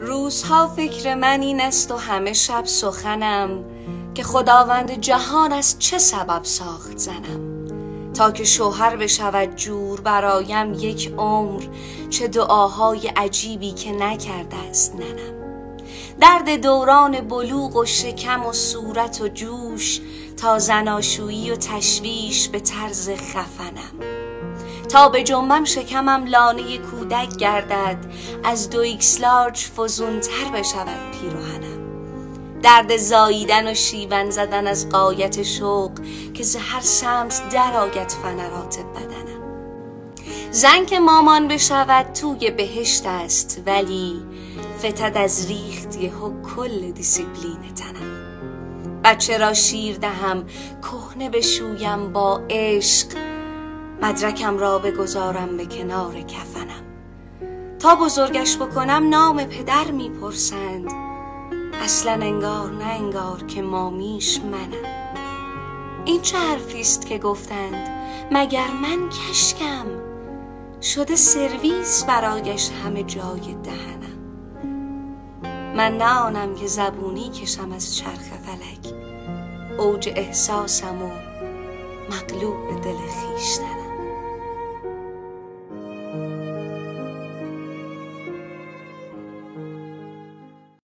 روزها فکر من این است و همه شب سخنم که خداوند جهان از چه سبب ساخت زنم. تا که شوهر بشود جور برایم یک عمر چه دعاهای عجیبی که نکرده است ننم. درد دوران بلوغ و شکم و صورت و جوش تا زناشویی و تشویش به طرز خفنم. تا به جنبم شکمم لانه کودک گردد از دو X large فزونتر بشود پیرهنم درد زاییدن و شیون زدن از غایت شوق که ز هر سمت درآید فنرات بدنم. زان که مامان بشود توی بهشت است ولی فتد از ریخت یهو کل دیسیپلین تنم. بچه را شیر دهم کهنه بشویم با عشق مدرکم را بگذارم به کنار کفنم. تا بزرگش بکنم نام پدر می‌پرسند. اصلا انگار نه انگار که مامیش منم. این چه حرفی است که گفتند؟ مگر من کشکم؟ شده سرویس برایش همه جای دهنم. من نه آنم که زبونی کشم از چرخ فلک. اوج احساسم و مغلوب دل خیشتن